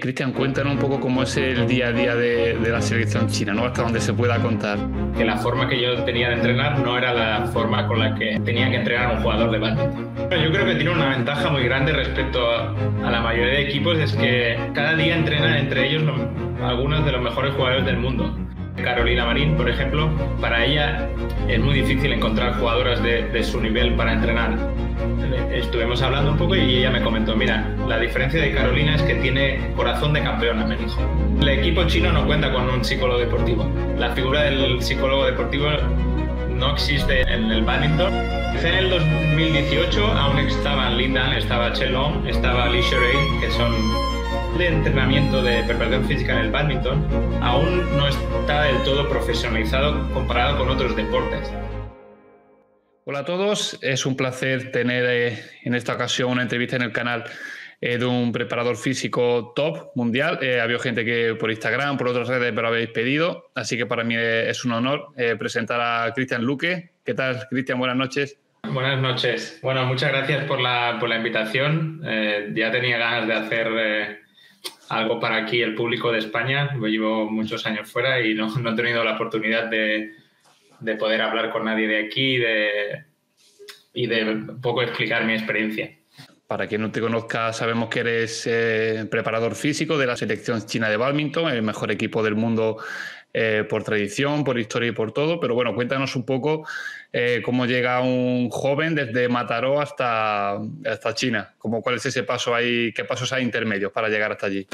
Cristian, cuéntanos un poco cómo es el día a día de, la selección china, ¿no? Hasta donde se pueda contar. Que la forma que yo tenía de entrenar no era la forma con la que tenía que entrenar un jugador de badminton. Yo creo que tiene una ventaja muy grande respecto a, la mayoría de equipos, es que cada día entrenan entre ellos algunos de los mejores jugadores del mundo. Carolina Marín, por ejemplo, para ella es muy difícil encontrar jugadoras de, su nivel para entrenar. Estuvimos hablando un poco y ella me comentó, mira, la diferencia de Carolina es que tiene corazón de campeona, me dijo. El equipo chino no cuenta con un psicólogo deportivo. La figura del psicólogo deportivo no existe en el badminton. En el 2018 aún estaban Lindan, estaba Chelong, estaba Li Sherei, que son de entrenamiento de preparación física en el badminton aún no está del todo profesionalizado comparado con otros deportes. Hola a todos, es un placer tener eh, en esta ocasión una entrevista en el canal eh, de un preparador físico top mundial. Eh, ha habido gente que por Instagram, por otras redes me lo habéis pedido, así que para mí es un honor presentar a Cristian Luque. ¿Qué tal, Cristian? Buenas noches. Buenas noches. Bueno, muchas gracias por la, por la invitación. ya tenía ganas de hacer algo para aquí el público de España. Yo llevo muchos años fuera y no, he tenido la oportunidad de, poder hablar con nadie de aquí y de poco explicar mi experiencia. Para quien no te conozca, sabemos que eres eh, preparador físico de la selección china de badminton, el mejor equipo del mundo eh, por tradición, por historia y por todo. Pero bueno, cuéntanos un poco eh, cómo llega un joven desde Mataró hasta, hasta China. Como, ¿Cuál es ese paso ahí? ¿Qué pasos hay intermedios para llegar hasta allí?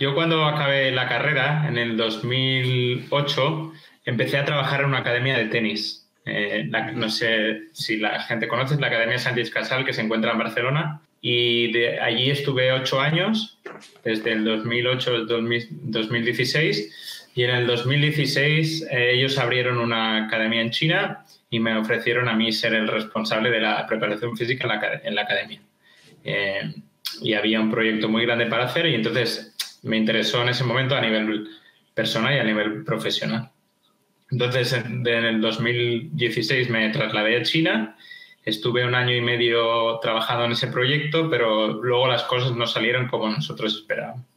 Yo cuando acabé la carrera, en el 2008, empecé a trabajar en una academia de tenis. Eh, no sé si la gente conoce, la Academia Sánchez Casal, que se encuentra en Barcelona. Y de allí estuve ocho años, desde el 2008 al 2016 y en el 2016 eh, ellos abrieron una academia en China y me ofrecieron a mí ser el responsable de la preparación física en la, academia. Eh, y había un proyecto muy grande para hacer y entonces me interesó en ese momento a nivel personal y a nivel profesional. Entonces en, en el 2016 me trasladé a China, estuve un año y medio trabajando en ese proyecto, pero luego las cosas no salieron como nosotros esperábamos.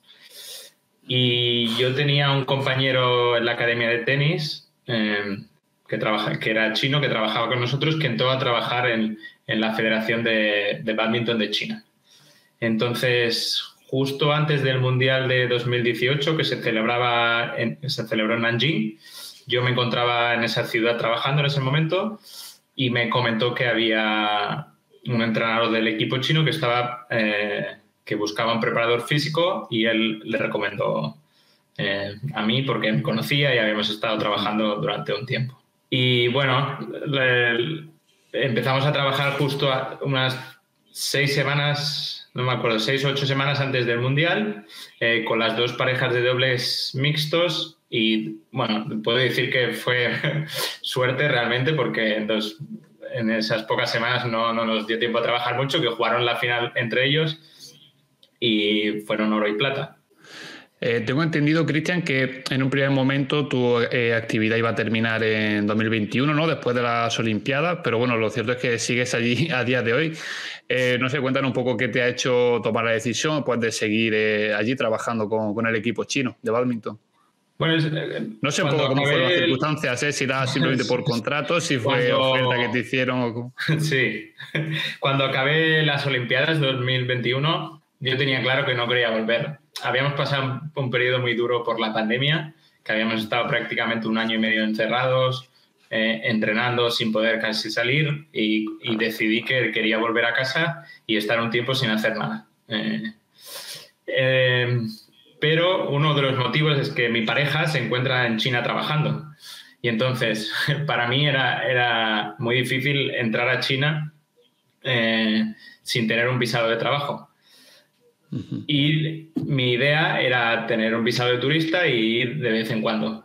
Y yo tenía un compañero en la academia de tenis em, que, trabaja, que era chino, que trabajaba con nosotros, que entró a trabajar en, en la Federación de, de Badminton de China. Entonces, justo antes del Mundial de 2018, que se, celebraba en, se celebró en Nanjing, yo me encontraba en esa ciudad trabajando en ese momento y me comentó que había un entrenador del equipo chino que estaba eh, que buscaba un preparador físico y él le recomendó eh, a mí porque me conocía y habíamos estado trabajando durante un tiempo. Y bueno, empezamos a trabajar justo unas seis semanas, no me acuerdo, seis o ocho semanas antes del Mundial, eh, con las dos parejas de dobles mixtos y bueno, puedo decir que fue suerte realmente porque en, en esas pocas semanas no, no, nos dio tiempo a trabajar mucho, que jugaron la final entre ellos y fueron oro y plata. Eh, tengo entendido, Cristian, que en un primer momento tu eh, actividad iba a terminar en 2021, ¿no? Después de las Olimpiadas, pero bueno, lo cierto es que sigues allí a día de hoy. Eh, no sé, cuéntanos un poco qué te ha hecho tomar la decisión pues, de seguir allí trabajando con, con, el equipo chino de badminton. Bueno, no sé un poco cómo fueron las circunstancias, si era simplemente por contrato, si fue oferta que te hicieron. Sí, cuando acabé las Olimpiadas 2021 yo tenía claro que no quería volver. Habíamos pasado un periodo muy duro por la pandemia, que habíamos estado prácticamente un año y medio encerrados, eh, entrenando sin poder casi salir y, decidí que quería volver a casa y estar un tiempo sin hacer nada. Eh, eh, pero uno de los motivos es que mi pareja se encuentra en China trabajando. Y entonces, para mí era, era muy difícil entrar a China sin tener un visado de trabajo. Y mi idea era tener un visado de turista y ir de vez en cuando.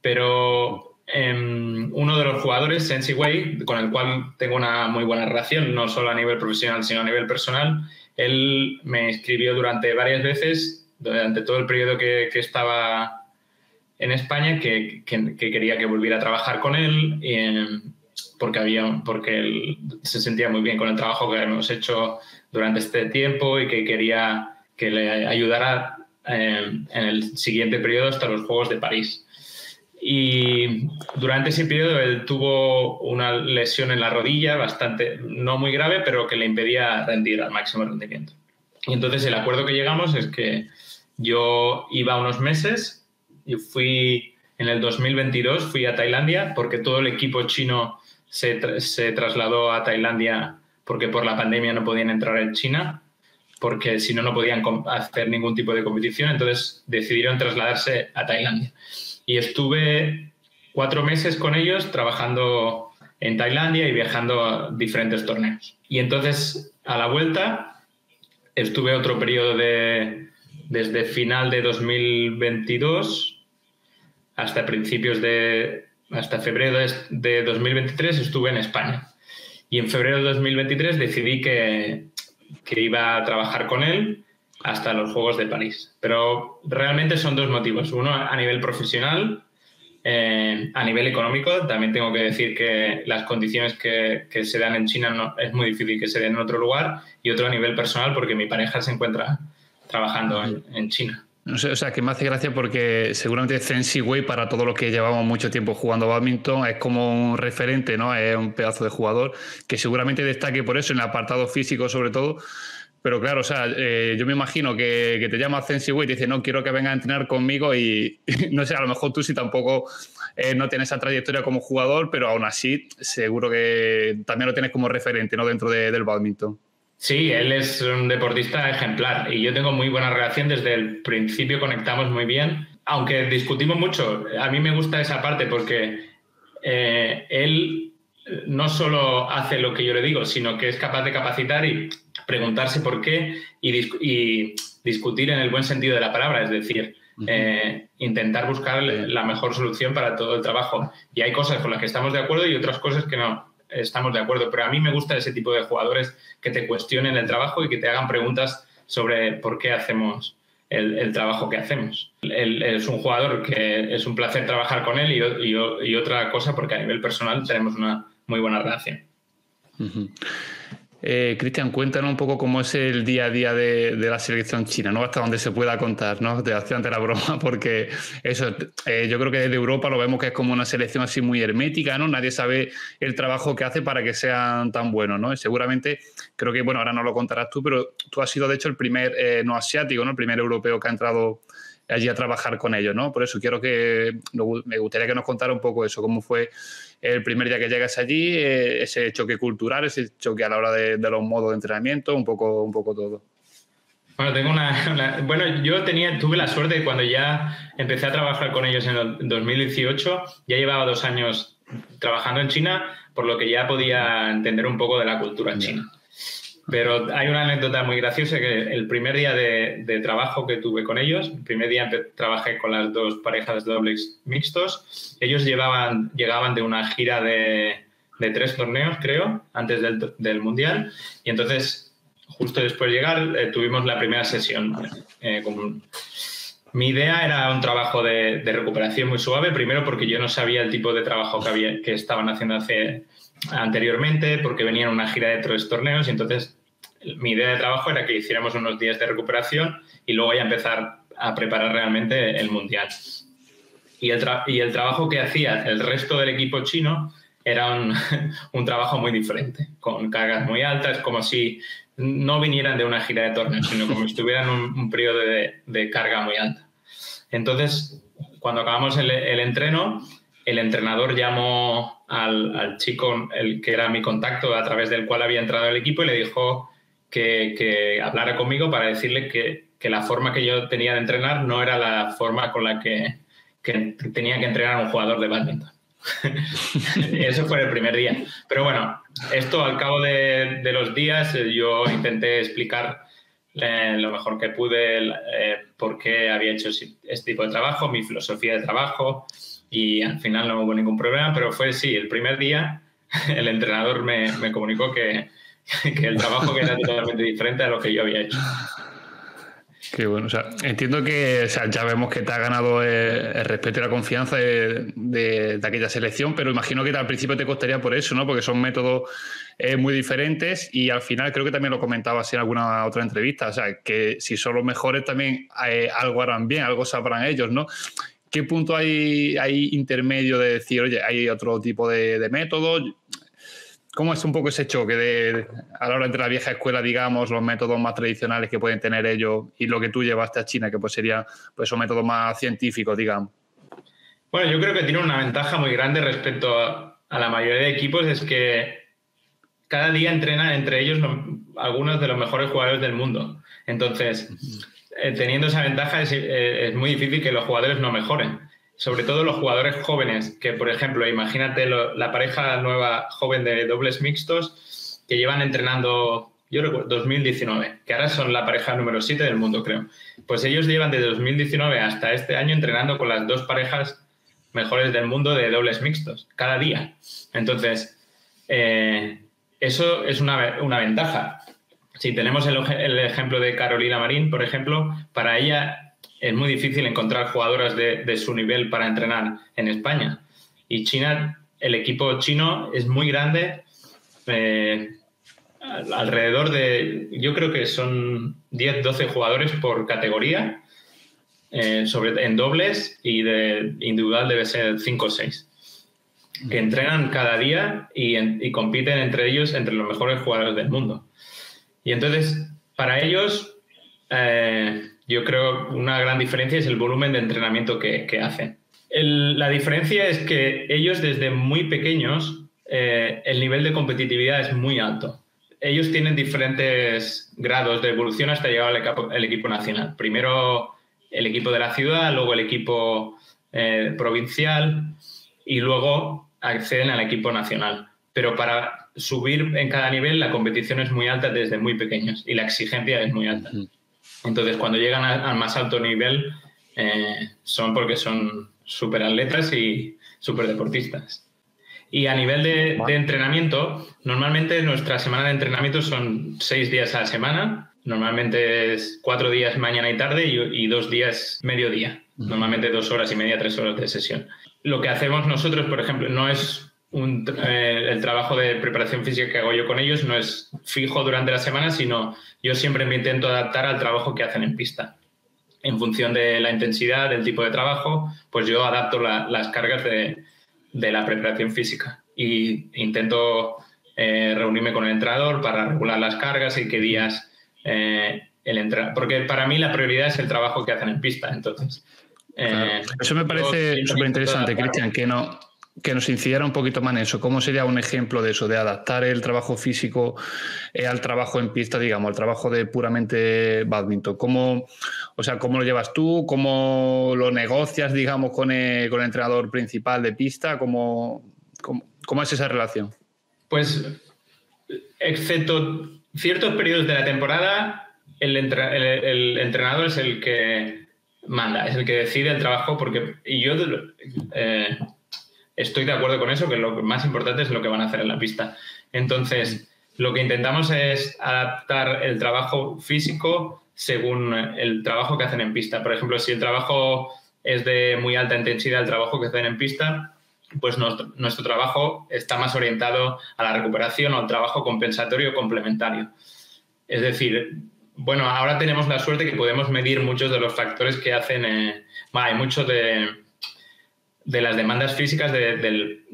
Pero em, uno de los jugadores, Sensi Wei, con el cual tengo una muy buena relación, no solo a nivel profesional, sino a nivel personal, él me escribió durante varias veces, durante todo el periodo que, que estaba en España, que, que, quería que volviera a trabajar con él. Em, porque, había, porque él se sentía muy bien con el trabajo que hemos hecho durante este tiempo y que quería que le ayudara en el siguiente periodo hasta los Juegos de París. Y durante ese periodo él tuvo una lesión en la rodilla, bastante, no muy grave, pero que le impedía rendir al máximo rendimiento. Y entonces el acuerdo que llegamos es que yo iba unos meses y fui en el 2022, fui a Tailandia porque todo el equipo chino se, se trasladó a Tailandia porque por la pandemia no podían entrar en China, porque si no, no podían hacer ningún tipo de competición, entonces decidieron trasladarse a Tailandia y estuve cuatro meses con ellos trabajando en Tailandia y viajando a diferentes torneos. Y entonces, a la vuelta, estuve otro periodo de, desde final de 2022 hasta principios de, hasta febrero de 2023 estuve en España. Y en febrero de 2023 decidí que, que iba a trabajar con él hasta los Juegos de París. Pero realmente son dos motivos. Uno a nivel profesional, eh, a nivel económico, también tengo que decir que las condiciones que, se dan en China no, es muy difícil que se den en otro lugar. Y otro a nivel personal porque mi pareja se encuentra trabajando en, China. O sea, que me hace gracia porque seguramente Zensi Wei, para todos los que llevamos mucho tiempo jugando badminton, es como un referente, ¿no? Es un pedazo de jugador que seguramente destaque por eso en el apartado físico, sobre todo, pero claro, o sea, eh, yo me imagino que, te llama Sensiway y te dice, no, quiero que venga a entrenar conmigo y no sé, a lo mejor tú sí tampoco eh, no tienes esa trayectoria como jugador, pero aún así seguro que también lo tienes como referente, ¿no? Dentro del badminton. Sí, él es un deportista ejemplar y yo tengo muy buena relación desde el principio, conectamos muy bien, aunque discutimos mucho. A mí me gusta esa parte porque eh, él no solo hace lo que yo le digo, sino que es capaz de capacitar y preguntarse por qué y, discutir en el buen sentido de la palabra, es decir, eh, intentar buscar la mejor solución para todo el trabajo. Y hay cosas con las que estamos de acuerdo y otras cosas que no estamos de acuerdo, pero a mí me gusta ese tipo de jugadores que te cuestionen el trabajo y que te hagan preguntas sobre por qué hacemos el, trabajo que hacemos. Él, es un jugador que es un placer trabajar con él y, otra cosa porque a nivel personal tenemos una muy buena relación. Eh, Cristian, cuéntanos un poco cómo es el día a día de, la selección china, ¿no? Hasta donde se pueda contar, ¿no? Te hacía antes la broma, porque eso, eh, yo creo que desde Europa lo vemos que es como una selección así muy hermética, ¿no? Nadie sabe el trabajo que hace para que sean tan buenos, ¿no? Y seguramente, creo que, bueno, ahora no lo contarás tú, pero tú has sido, de hecho, el primer eh, no asiático, ¿no? El primer europeo que ha entrado allí a trabajar con ellos, ¿no? Por eso quiero que, me gustaría que nos contara un poco eso, cómo fue el primer día que llegas allí, eh, ese choque cultural, ese choque a la hora de, los modos de entrenamiento, un poco, un poco todo. Bueno, tengo una, bueno, yo tenía, tuve la suerte de cuando ya empecé a trabajar con ellos en el 2018, ya llevaba dos años trabajando en China, por lo que ya podía entender un poco de la cultura china. Pero hay una anécdota muy graciosa que el primer día de, trabajo que tuve con ellos, el primer día trabajé con las dos parejas de dobles mixtos, ellos llevaban, llegaban de una gira de, tres torneos, creo, antes del, Mundial, y entonces, justo después de llegar, eh, tuvimos la primera sesión. Eh, mi idea era un trabajo de, recuperación muy suave, primero porque yo no sabía el tipo de trabajo que, había, que estaban haciendo hace anteriormente porque venían una gira de tres torneos y entonces mi idea de trabajo era que hiciéramos unos días de recuperación y luego ya empezar a preparar realmente el mundial. Y el, y el trabajo que hacía el resto del equipo chino era un, trabajo muy diferente, con cargas muy altas, como si no vinieran de una gira de torneos, sino como si estuvieran un, un periodo de, carga muy alta. Entonces, cuando acabamos el, el entreno, el entrenador llamó al, chico, el que era mi contacto, a través del cual había entrado el equipo, y le dijo que, hablara conmigo para decirle que, la forma que yo tenía de entrenar no era la forma con la que, tenía que entrenar un jugador de badminton. Eso fue el primer día. Pero bueno, esto al cabo de, los días eh, yo intenté explicar eh, lo mejor que pude eh, por qué había hecho este tipo de trabajo, mi filosofía de trabajo, y al final no hubo ningún problema, pero fue sí, el primer día el entrenador me, me comunicó que, que, el trabajo era totalmente diferente a lo que yo había hecho. Qué bueno, o sea, entiendo que ya vemos que te ha ganado el, respeto y la confianza de, aquella selección, pero imagino que al principio te costaría por eso, ¿no? Porque son métodos eh, muy diferentes y al final creo que también lo comentabas en alguna otra entrevista, o sea, que si son los mejores también eh, algo harán bien, algo sabrán ellos, ¿no? ¿Qué punto hay, hay intermedio de decir, oye, hay otro tipo de, de métodos? ¿Cómo es un poco ese choque de, a la hora entre la vieja escuela, digamos, los métodos más tradicionales que pueden tener ellos y lo que tú llevaste a China, que pues sería pues un método más científico, digamos? Bueno, yo creo que tiene una ventaja muy grande respecto a, la mayoría de equipos, es que cada día entrenan entre ellos algunos de los mejores jugadores del mundo. Entonces, eh, teniendo esa ventaja es, eh, es, muy difícil que los jugadores no mejoren sobre todo los jugadores jóvenes, que por ejemplo, imagínate la pareja nueva joven de dobles mixtos que llevan entrenando, yo recuerdo, 2019, que ahora son la pareja número 7 del mundo, creo. Pues ellos llevan de 2019 hasta este año entrenando con las dos parejas mejores del mundo de dobles mixtos, cada día. Entonces, eh, eso es una, ventaja. Si tenemos el, ejemplo de Carolina Marín, por ejemplo, para ella es muy difícil encontrar jugadoras de, su nivel para entrenar en España. Y China, el equipo chino es muy grande, eh, alrededor de, yo creo que son 10, 12 jugadores por categoría, eh, sobre, en dobles y de individual debe ser 5 o 6, que entrenan cada día y, compiten entre ellos, entre los mejores jugadores del mundo. Y entonces, para ellos, eh, yo creo que una gran diferencia es el volumen de entrenamiento que, hacen. la diferencia es que ellos desde muy pequeños eh, el nivel de competitividad es muy alto. Ellos tienen diferentes grados de evolución hasta llegar al equipo, nacional. Primero el equipo de la ciudad, luego el equipo eh, provincial y luego acceden al equipo nacional. Pero para subir en cada nivel la competición es muy alta desde muy pequeños y la exigencia es muy alta. Entonces, cuando llegan al más alto nivel, eh, son porque son súper atletas y súper deportistas. Y a nivel de, entrenamiento, normalmente nuestra semana de entrenamiento son seis días a la semana. Normalmente es cuatro días mañana y tarde y, dos días mediodía. Normalmente dos horas y media, tres horas de sesión. Lo que hacemos nosotros, por ejemplo, no es eh, el trabajo de preparación física que hago yo con ellos no es fijo durante la semana, sino yo siempre me intento adaptar al trabajo que hacen en pista. En función de la intensidad, del tipo de trabajo, pues yo adapto las cargas de, la preparación física y intento eh, reunirme con el entrenador para regular las cargas y qué días eh, el entrenador. Porque para mí la prioridad es el trabajo que hacen en pista. Entonces, Eso me parece súper interesante, Cristian, que no, que nos incidiera un poquito más en eso. ¿Cómo sería un ejemplo de eso, de adaptar el trabajo físico eh, al trabajo en pista, digamos, al trabajo de puramente badminton? ¿Cómo, o sea, ¿cómo lo llevas tú? ¿Cómo lo negocias, digamos, con el, con el entrenador principal de pista? ¿Cómo, cómo, es esa relación? Pues, excepto ciertos periodos de la temporada, el, el, entrenador es el que manda, es el que decide el trabajo, porque y yo estoy de acuerdo con eso, que lo más importante es lo que van a hacer en la pista. Entonces, lo que intentamos es adaptar el trabajo físico según el trabajo que hacen en pista. Por ejemplo, si el trabajo es de muy alta intensidad, el trabajo que hacen en pista, pues nuestro, trabajo está más orientado a la recuperación o al trabajo compensatorio complementario. Es decir, bueno, ahora tenemos la suerte que podemos medir muchos de los factores que hacen, eh, hay muchos de, de las demandas físicas del,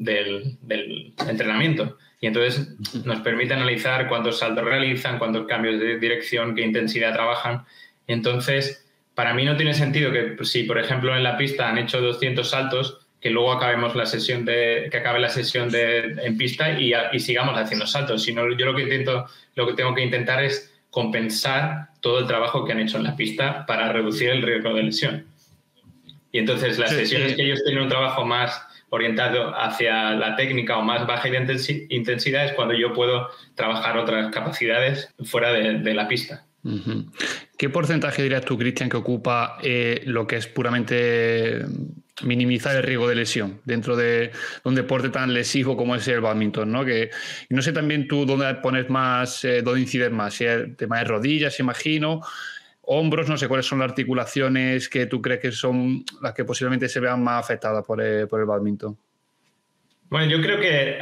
entrenamiento. Y entonces nos permite analizar cuántos saltos realizan, cuántos cambios de dirección, qué intensidad trabajan. entonces, para mí no tiene sentido que si, por ejemplo, en la pista han hecho 200 saltos, que luego acabemos la sesión de, que acabe la sesión de, en pista y, y sigamos haciendo saltos. Sino yo lo que intento, lo que tengo que intentar es compensar todo el trabajo que han hecho en la pista para reducir el riesgo de lesión. Y entonces las sesiones que ellos tienen un trabajo más orientado hacia la técnica o más baja intensidad es cuando yo puedo trabajar otras capacidades fuera de, la pista. ¿Qué porcentaje dirías tú, Cristian, que ocupa eh, lo que es puramente minimizar el riesgo de lesión dentro de, un deporte tan lesivo como es el badminton? ¿no? Que, no sé también tú dónde pones más, eh, dónde incides más, si es el tema de rodillas, imagino, hombros, no sé cuáles son las articulaciones que tú crees que son las que posiblemente se vean más afectadas por el, por el badminton. Bueno, yo creo que,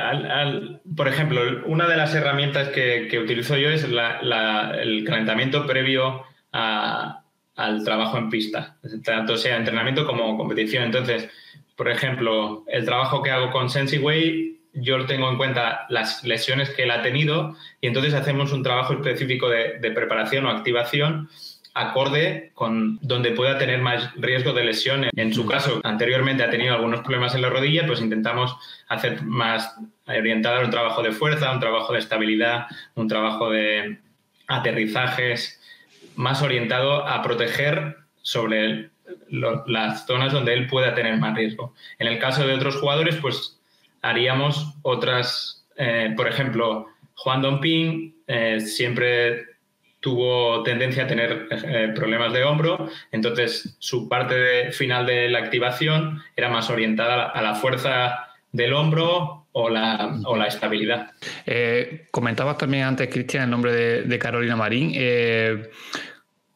por ejemplo, una de las herramientas que, utilizo yo es el calentamiento previo al trabajo en pista, tanto sea entrenamiento como competición. Entonces, por ejemplo, el trabajo que hago con SensiWay, yo tengo en cuenta las lesiones que él ha tenido y entonces hacemos un trabajo específico de, de preparación o activación acorde con donde pueda tener más riesgo de lesión. En su caso, anteriormente ha tenido algunos problemas en la rodilla, pues intentamos hacer más orientado a un trabajo de fuerza, un trabajo de estabilidad, un trabajo de aterrizajes, más orientado a proteger sobre las zonas donde él pueda tener más riesgo. En el caso de otros jugadores, pues haríamos otras, eh, por ejemplo, Juan Domping eh, siempre tuvo tendencia a tener eh, problemas de hombro, entonces su parte final de la activación era más orientada a la fuerza del hombro o la, o la estabilidad. Eh, comentabas también antes, Cristian, el nombre de, Carolina Marín. Eh,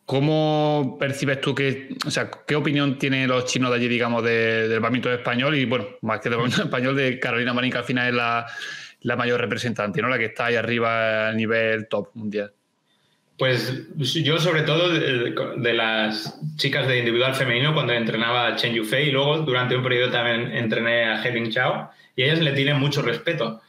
¿Cómo percibes tú que, o sea, qué opinión tienen los chinos de allí, digamos, del badminton español y, bueno, más que del badminton español, de Carolina Marín, que al final es la, la mayor representante, ¿no? La que está ahí arriba a nivel top mundial. Pues yo sobre todo de, las chicas de individual femenino cuando entrenaba a Chen Yufei y luego durante un periodo también entrené a Hevin Chao y ellas le tienen mucho respeto.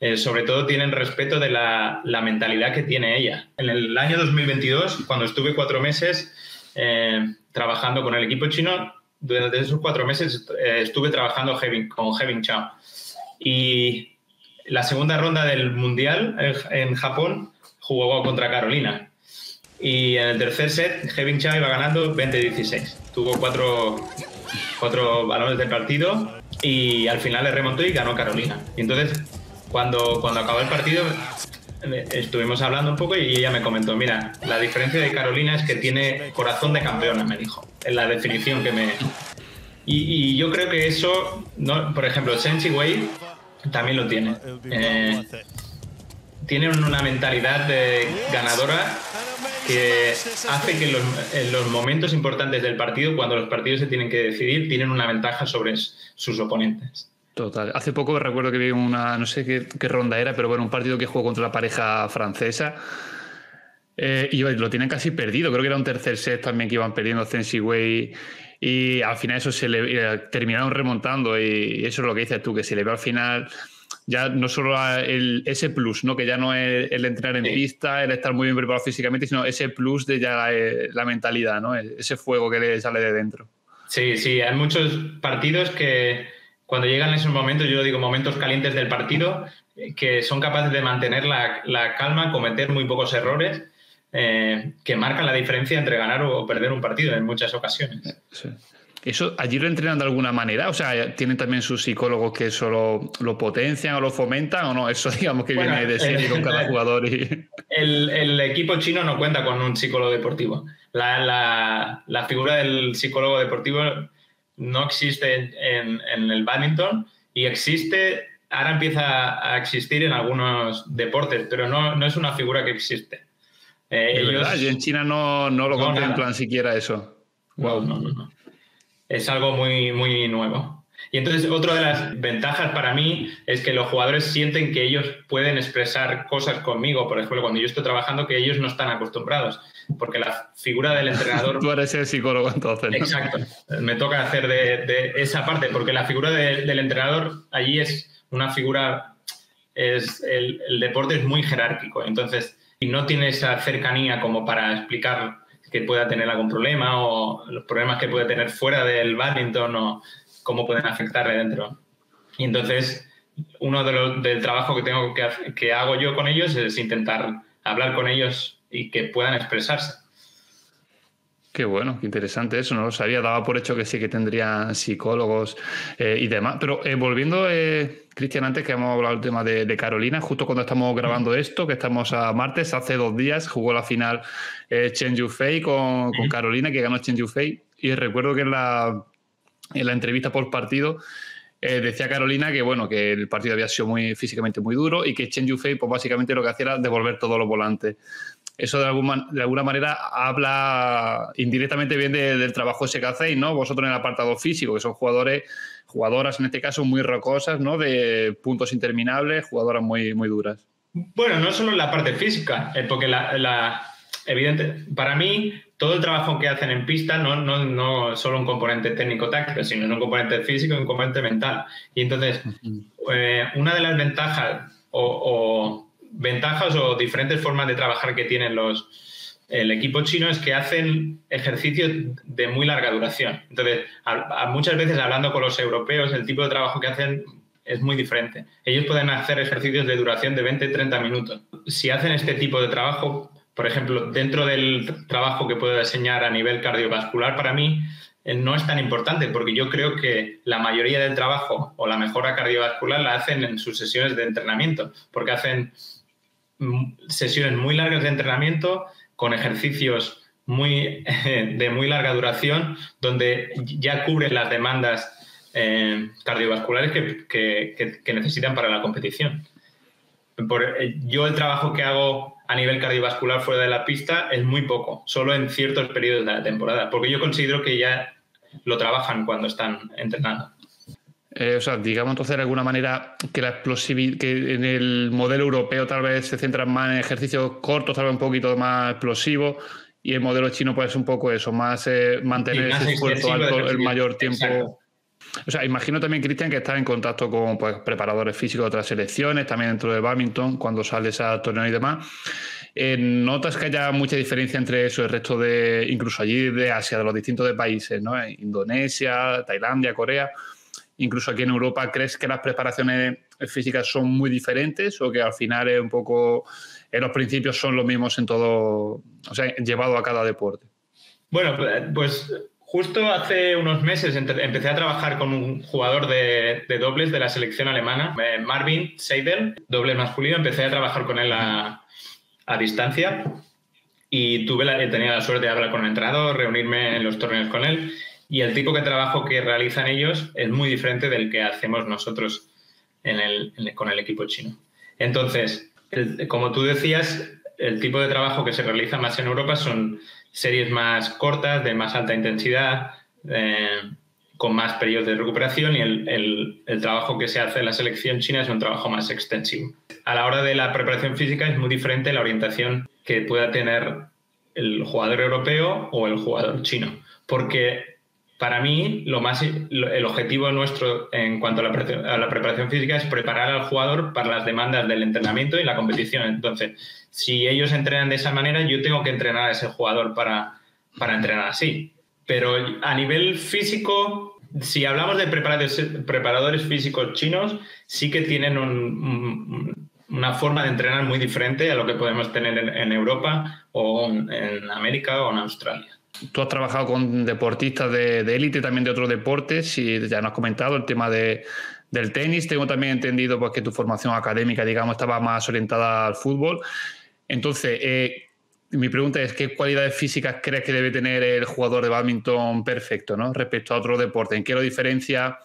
Eh, sobre todo tienen respeto de la, mentalidad que tiene ella. En el año 2022, cuando estuve cuatro meses eh, trabajando con el equipo chino, durante esos cuatro meses eh, estuve trabajando con Hevin Chao. Y la segunda ronda del Mundial en Japón jugó contra Carolina y en el tercer set, Hevin Chao iba ganando 20-16. Tuvo cuatro, cuatro balones del partido y al final le remontó y ganó Carolina. Y entonces, cuando, cuando acabó el partido, estuvimos hablando un poco y ella me comentó, mira, la diferencia de Carolina es que tiene corazón de campeona, me dijo, en la definición que me... Y, yo creo que eso, no, por ejemplo, Sensi Wei también lo tiene. Eh, tiene una mentalidad de ganadora que hace que en los momentos importantes del partido, cuando los partidos se tienen que decidir, tienen una ventaja sobre sus oponentes. Total. Hace poco recuerdo que vi una, no sé qué, ronda era, pero bueno, un partido que jugó contra la pareja francesa. Eh, y lo tienen casi perdido. Creo que era un tercer set también que iban perdiendo Way Y al final eso se le eh, terminaron remontando. Y eso es lo que dices tú, que se le ve al final ya no solo el, ese plus, ¿no? que ya no es el entrenar en pista, el estar muy bien preparado físicamente, sino ese plus de ya la, mentalidad, ¿no? ese fuego que le sale de dentro. Sí, sí, hay muchos partidos que cuando llegan esos momentos, yo digo momentos calientes del partido, que son capaces de mantener la, calma, cometer muy pocos errores, eh, que marcan la diferencia entre ganar o perder un partido en muchas ocasiones. Sí. ¿Eso allí lo entrenan de alguna manera? O sea, ¿tienen también sus psicólogos que eso lo, potencian o lo fomentan o no? Eso digamos que viene de serie con cada jugador. El, equipo chino no cuenta con un psicólogo deportivo. La, figura del psicólogo deportivo no existe en, el badminton y existe, ahora empieza a existir en algunos deportes, pero no, no es una figura que existe. Eh, verdad, y en China no, lo contemplan siquiera eso. Wow. no, no, no es algo muy, muy nuevo. Y entonces otra de las ventajas para mí es que los jugadores sienten que ellos pueden expresar cosas conmigo, por ejemplo, cuando yo estoy trabajando, que ellos no están acostumbrados, porque la figura del entrenador... Tú eres el psicólogo entonces. Exacto, me toca hacer de, esa parte, porque la figura del entrenador allí es una figura, es, el, el deporte es muy jerárquico, entonces, y no tiene esa cercanía como para explicar que pueda tener algún problema o los problemas que puede tener fuera del badminton o cómo pueden afectarle dentro. Y entonces, uno de los, del trabajo que tengo que, que hago yo con ellos es intentar hablar con ellos y que puedan expresarse. Qué bueno, qué interesante eso, no lo sabía, daba por hecho que sí que tendrían psicólogos eh, y demás. Pero eh, volviendo, eh, Cristian, antes que hemos hablado del tema de, Carolina, justo cuando estamos grabando esto, que estamos a martes, hace dos días jugó la final Chen Yufei con, con Carolina, que ganó Chen Yufei. Y recuerdo que en la, en la entrevista por partido Eh, decía Carolina que bueno, que el partido había sido muy físicamente muy duro y que Chen Yufei, pues básicamente lo que hacía era devolver todos los volantes. Eso de alguna, de alguna manera habla indirectamente bien del trabajo ese que hacéis, ¿no? Vosotros en el apartado físico, que son jugadores, jugadoras en este caso muy rocosas, ¿no? De puntos interminables, jugadoras muy, muy duras. Bueno, no solo en la parte física, eh, porque la, evidente, para mí todo el trabajo que hacen en pista no, no, no solo un componente técnico-táctico, sino un componente físico y un componente mental. Y entonces, eh, una de las ventajas o, ventajas o diferentes formas de trabajar que tienen los, el equipo chino es que hacen ejercicios de muy larga duración. Entonces, muchas veces hablando con los europeos, el tipo de trabajo que hacen es muy diferente. Ellos pueden hacer ejercicios de duración de 20-30 minutos. Si hacen este tipo de trabajo, por ejemplo, dentro del trabajo que puedo diseñar a nivel cardiovascular, para mí eh, no es tan importante porque yo creo que la mayoría del trabajo o la mejora cardiovascular la hacen en sus sesiones de entrenamiento, porque hacen mm, sesiones muy largas de entrenamiento con ejercicios muy, de muy larga duración, donde ya cubren las demandas eh, cardiovasculares que, necesitan para la competición. Eh, yo el trabajo que hago a nivel cardiovascular fuera de la pista es muy poco, solo en ciertos periodos de la temporada, porque yo considero que ya lo trabajan cuando están entrenando. Eh, o sea, digamos entonces de alguna manera que la explosividad, que en el modelo europeo tal vez se centran más en ejercicios cortos, tal vez un poquito más explosivos, y el modelo chino puede ser un poco eso, más eh, mantener ese esfuerzo alto el mayor tiempo. O sea, imagino también, Cristian, que estás en contacto con pues, preparadores físicos de otras selecciones, también dentro de badminton, cuando sales a torneo y demás. Eh, ¿Notas que haya mucha diferencia entre eso, el resto de, incluso allí de Asia, de los distintos países, ¿no? Indonesia, Tailandia, Corea? Incluso aquí en Europa, ¿crees que las preparaciones físicas son muy diferentes o que al final es un poco, en los principios son los mismos en todo, o sea, llevado a cada deporte? Bueno, pues Justo hace unos meses empecé a trabajar con un jugador de, dobles de la selección alemana, eh, Marvin Seidel, doble masculino. Empecé a trabajar con él a, distancia y tuve la, tenía la suerte de hablar con el entrenador, reunirme en los torneos con él. Y el tipo de trabajo que realizan ellos es muy diferente del que hacemos nosotros con el equipo chino. Entonces, como tú decías, el tipo de trabajo que se realiza más en Europa son series más cortas, de más alta intensidad, eh, con más periodos de recuperación y el, trabajo que se hace en la selección china es un trabajo más extensivo. A la hora de la preparación física es muy diferente la orientación que pueda tener el jugador europeo o el jugador chino, porque para mí lo más, el objetivo nuestro en cuanto a la, a la, preparación física es preparar al jugador para las demandas del entrenamiento y la competición. Entonces, si ellos entrenan de esa manera, yo tengo que entrenar a ese jugador para, para entrenar así. Pero a nivel físico, si hablamos de preparadores, preparadores físicos chinos, sí que tienen una forma de entrenar muy diferente a lo que podemos tener en, Europa o en América o en Australia. Tú has trabajado con deportistas de élite, también de otros deportes, y ya nos has comentado el tema de, del tenis. Tengo también entendido pues, que tu formación académica, digamos, estaba más orientada al fútbol. Entonces, eh, mi pregunta es, ¿qué cualidades físicas crees que debe tener el jugador de badminton perfecto ¿no? respecto a otro deporte? ¿En qué lo diferencia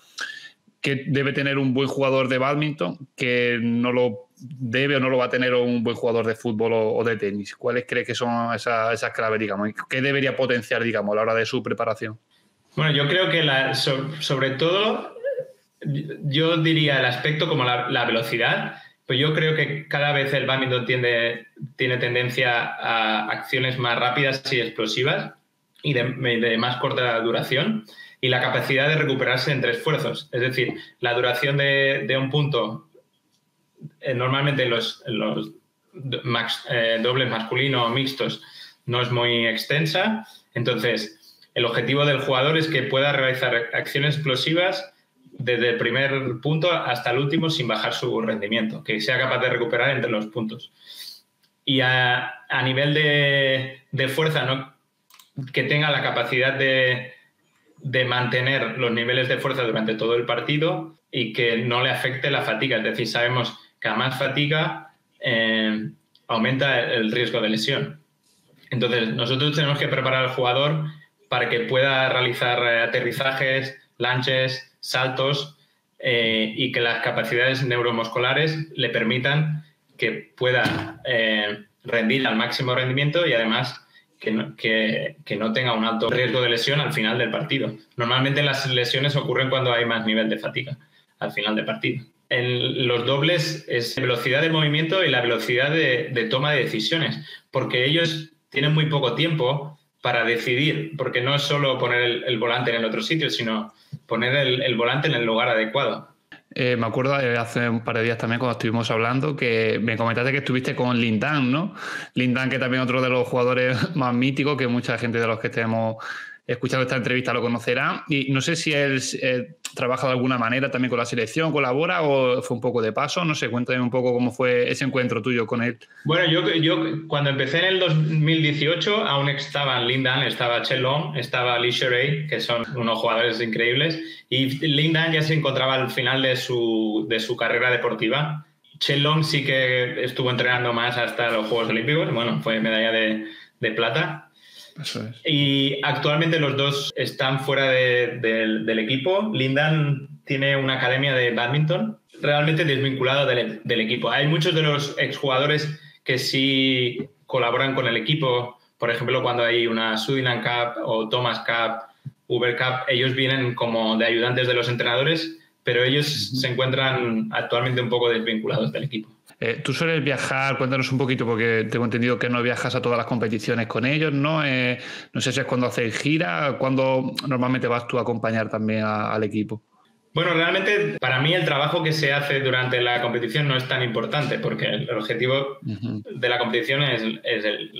que debe tener un buen jugador de badminton que no lo debe o no lo va a tener un buen jugador de fútbol o, de tenis? ¿Cuáles crees que son esas, esas claves, digamos? ¿Qué debería potenciar, digamos, a la hora de su preparación? Bueno, yo creo que sobre todo, yo diría el aspecto como la velocidad pues yo creo que cada vez el badminton tiene tendencia a acciones más rápidas y explosivas y de, más corta duración y la capacidad de recuperarse entre esfuerzos. Es decir, la duración de, un punto, eh, normalmente los, los eh, dobles masculino o mixtos no es muy extensa. Entonces, el objetivo del jugador es que pueda realizar acciones explosivas desde el primer punto hasta el último sin bajar su rendimiento, que sea capaz de recuperar entre los puntos. Y a, nivel de, fuerza, que tenga la capacidad de, mantener los niveles de fuerza durante todo el partido y que no le afecte la fatiga. Es decir, sabemos que a más fatiga eh, aumenta el riesgo de lesión. Entonces, nosotros tenemos que preparar al jugador para que pueda realizar eh, aterrizajes, lanches, saltos eh, y que las capacidades neuromusculares le permitan que pueda rendir al máximo rendimiento y además que no, tenga un alto riesgo de lesión al final del partido. Normalmente las lesiones ocurren cuando hay más nivel de fatiga al final del partido. En los dobles es velocidad de movimiento y la velocidad de, toma de decisiones, porque ellos tienen muy poco tiempo para decidir, porque no es solo poner el, volante en el otro sitio, sino poner el volante en el lugar adecuado. Eh, me acuerdo de hace un par de días también cuando estuvimos hablando que me comentaste que estuviste con Lindan, ¿no? Lindan, que también otro de los jugadores más míticos que mucha gente de los que estemos escuchando esta entrevista lo conocerá. Y no sé si él eh, trabaja de alguna manera también con la selección, colabora o fue un poco de paso. No sé, cuéntame un poco cómo fue ese encuentro tuyo con él. Bueno, yo, yo cuando empecé en el 2018 aún estaban Lindan, estaba Chelon, estaba Lee Sherey, que son unos jugadores increíbles, y Lindan ya se encontraba al final de su, de su carrera deportiva. Chelon sí que estuvo entrenando más hasta los Juegos Olímpicos, bueno, fue medalla de, de plata, y actualmente los dos están fuera del equipo. Lindan tiene una academia de badminton realmente desvinculada del, equipo. Hay muchos de los exjugadores que sí colaboran con el equipo. Por ejemplo, cuando hay una Sudinan Cup o Thomas Cup, Uber Cup, ellos vienen como de ayudantes de los entrenadores, pero ellos se encuentran actualmente un poco desvinculados del equipo. Eh, tú sueles viajar, cuéntanos un poquito, porque tengo entendido que no viajas a todas las competiciones con ellos, ¿no? Eh, no sé si es cuando hacéis gira, cuando normalmente vas tú a acompañar también al equipo. Bueno, realmente para mí el trabajo que se hace durante la competición no es tan importante porque el objetivo de la competición es, el,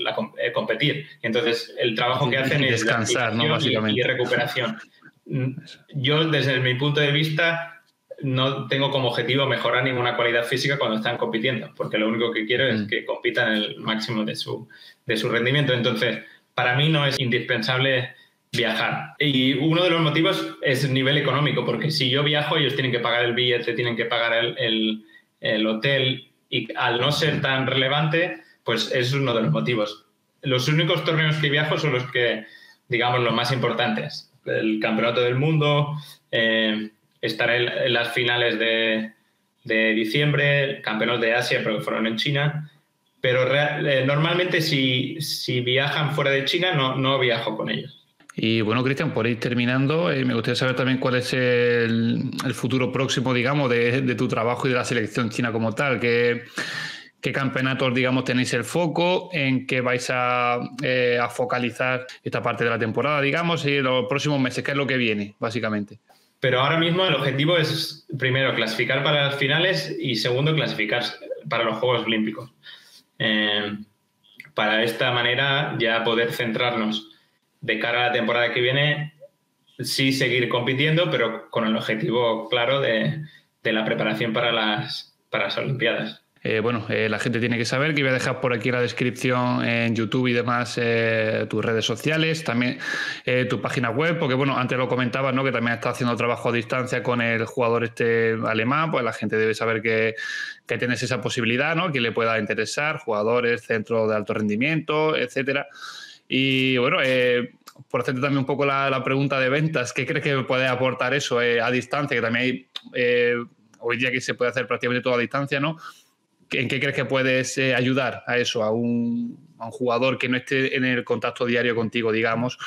competir. Entonces, el trabajo que hacen es descansar, ¿no? Básicamente. y recuperación. Yo, desde mi punto de vista, no tengo como objetivo mejorar ninguna cualidad física cuando están compitiendo, porque lo único que quiero es mm. que compitan el máximo de su, de su rendimiento. Entonces, para mí no es indispensable viajar. Y uno de los motivos es el nivel económico, porque si yo viajo, ellos tienen que pagar el billete, tienen que pagar el, el, hotel, y al no ser tan relevante, pues es uno de los motivos. Los únicos torneos que viajo son los que, digamos, los más importantes. El Campeonato del Mundo, eh, estaré en las finales de, diciembre, campeones de Asia, pero que fueron en China. Pero eh, normalmente si, viajan fuera de China, no, no viajo con ellos. Y bueno, Cristian, por ir terminando, eh, me gustaría saber también cuál es el, futuro próximo, digamos, de, tu trabajo y de la selección china como tal. ¿Qué, qué campeonatos, digamos, tenéis el foco? ¿En qué vais a, eh, a, focalizar esta parte de la temporada, digamos? Y los próximos meses, ¿qué es lo que viene, básicamente? Pero ahora mismo el objetivo es, primero, clasificar para las finales y segundo, clasificar para los Juegos Olímpicos. Eh, para esta manera ya poder centrarnos de cara a la temporada que viene, sí seguir compitiendo, pero con el objetivo claro de, de la preparación para las, para las Olimpiadas. Eh, bueno, eh, la gente tiene que saber que voy a dejar por aquí la descripción en YouTube y demás eh, tus redes sociales, también tu página web, porque bueno, antes lo comentabas, ¿no? Que también estás haciendo trabajo a distancia con el jugador este alemán, pues la gente debe saber que, tienes esa posibilidad, ¿no? Que le pueda interesar, jugadores, centros de alto rendimiento, etcétera. Y bueno, por hacerte también un poco la, pregunta de ventas, ¿qué crees que puede aportar eso a distancia? Que también hay hoy día que se puede hacer prácticamente todo a distancia, ¿no? ¿En qué crees que puedes eh, ayudar a eso, a un, jugador que no esté en el contacto diario contigo, digamos,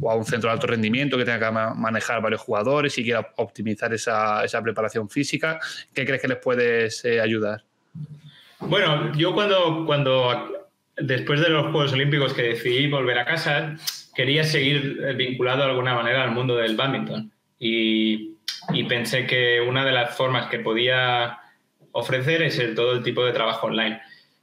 o a un centro de alto rendimiento que tenga que manejar varios jugadores y quiera optimizar esa, preparación física? ¿Qué crees que les puedes eh, ayudar? Bueno, yo cuando, después de los Juegos Olímpicos que decidí volver a casa, quería seguir eh, vinculado de alguna manera al mundo del badminton y pensé que una de las formas que podía ofrecer es todo el tipo de trabajo online.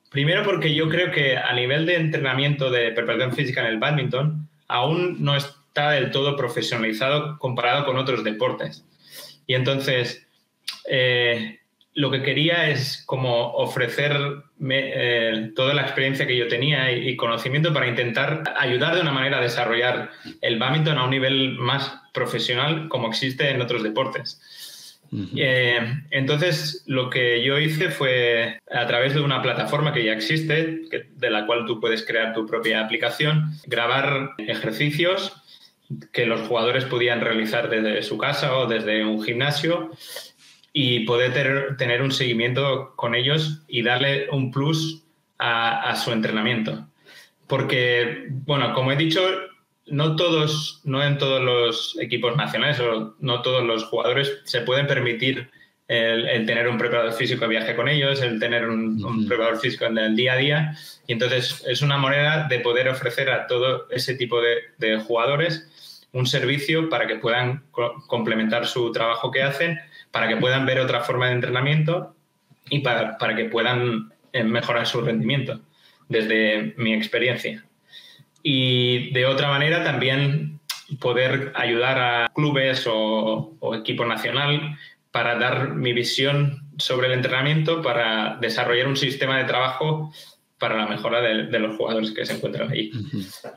Primero porque yo creo que a nivel de entrenamiento de preparación física en el badminton aún no está del todo profesionalizado comparado con otros deportes. Y entonces, eh, lo que quería es como ofrecer eh, toda la experiencia que yo tenía y, y, conocimiento para intentar ayudar de una manera a desarrollar el badminton a un nivel más profesional como existe en otros deportes. Eh, entonces, lo que yo hice fue, a través de una plataforma que ya existe, de la cual tú puedes crear tu propia aplicación, grabar ejercicios que los jugadores podían realizar desde su casa o desde un gimnasio y poder tener un seguimiento con ellos y darle un plus a, su entrenamiento. Porque, bueno, como he dicho, no todos, no en todos los equipos nacionales o no todos los jugadores se pueden permitir el, tener un preparador físico de viaje con ellos, el tener un, preparador físico en el día a día. Y entonces es una moneda de poder ofrecer a todo ese tipo de, jugadores un servicio para que puedan complementar su trabajo que hacen, para que puedan ver otra forma de entrenamiento y para, para que puedan eh, mejorar su rendimiento, desde mi experiencia. Y de otra manera también poder ayudar a clubes o, o equipo nacional para dar mi visión sobre el entrenamiento, para desarrollar un sistema de trabajo para la mejora de, los jugadores que se encuentran ahí.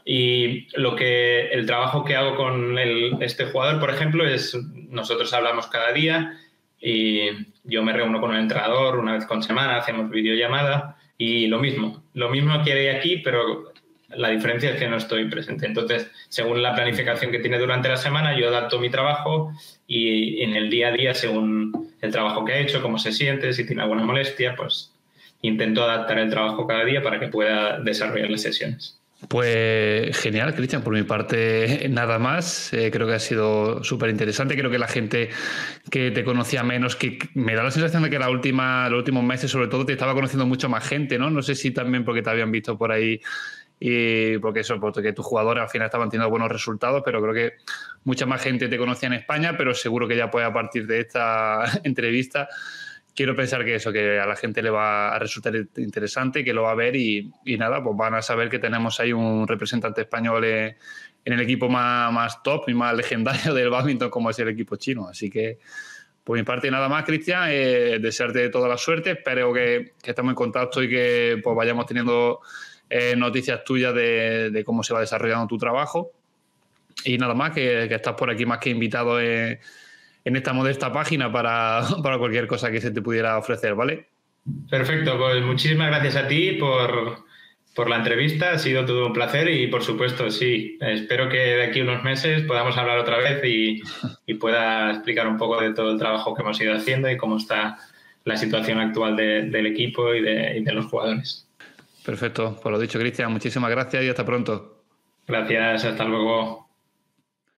Y lo que el trabajo que hago con este jugador, por ejemplo, es nosotros hablamos cada día y yo me reúno con el entrenador una vez con semana, hacemos videollamada y lo mismo, lo mismo que hay aquí, pero la diferencia es que no estoy presente. Entonces, según la planificación que tiene durante la semana, yo adapto mi trabajo y en el día a día, según el trabajo que ha hecho, cómo se siente, si tiene alguna molestia, pues intento adaptar el trabajo cada día para que pueda desarrollar las sesiones. Pues genial, Cristian. Por mi parte, nada más. Eh, creo que ha sido súper interesante. Creo que la gente que te conocía menos, que me da la sensación de que la última, los últimos meses, sobre todo, te estaba conociendo mucho más gente, ¿no? No sé si también porque te habían visto por ahí y porque eso, porque tus jugadores al final estaban teniendo buenos resultados, pero creo que mucha más gente te conocía en España, pero seguro que ya puede a partir de esta entrevista. Quiero pensar que eso, que a la gente le va a resultar interesante, que lo va a ver y, nada, pues van a saber que tenemos ahí un representante español en, el equipo más, más, top y más legendario del badminton como es el equipo chino. Así que, por mi parte, nada más, Cristian, eh, desearte toda la suerte. Espero que, que estemos en contacto y que pues, vayamos teniendo eh, noticias tuyas de, cómo se va desarrollando tu trabajo. Y nada más, que, estás por aquí más que invitado en, esta modesta página para, cualquier cosa que se te pudiera ofrecer, ¿vale? Perfecto, pues muchísimas gracias a ti por, la entrevista, ha sido todo un placer y por supuesto, sí, espero que de aquí a unos meses podamos hablar otra vez y, pueda explicar un poco de todo el trabajo que hemos ido haciendo y cómo está la situación actual del equipo y de los jugadores. Perfecto, por lo dicho, Cristian, muchísimas gracias y hasta pronto. Gracias, hasta luego.